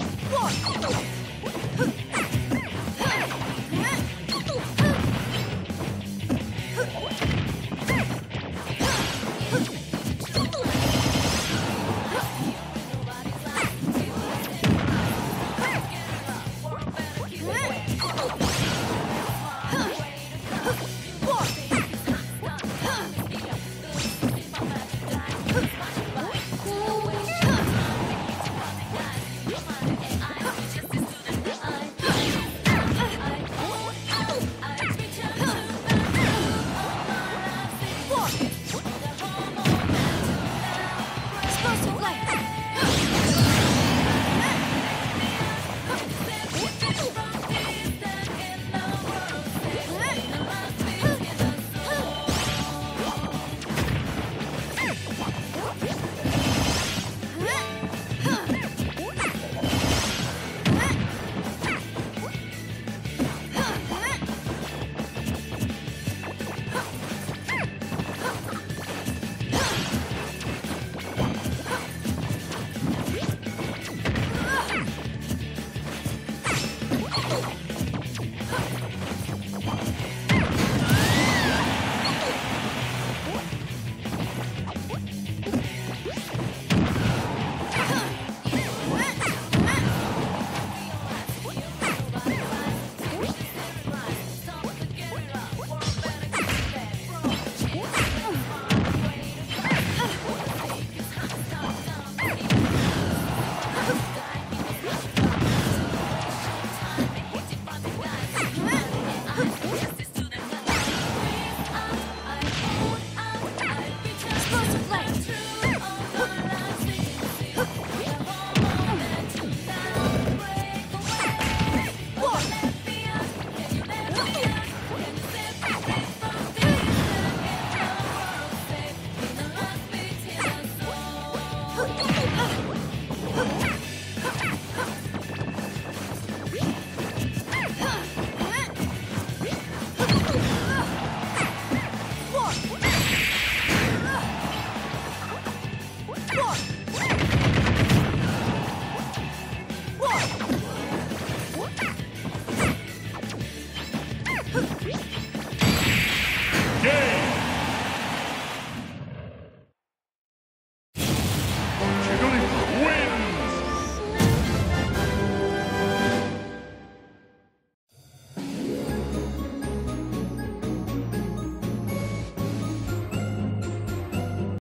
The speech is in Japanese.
Whoa!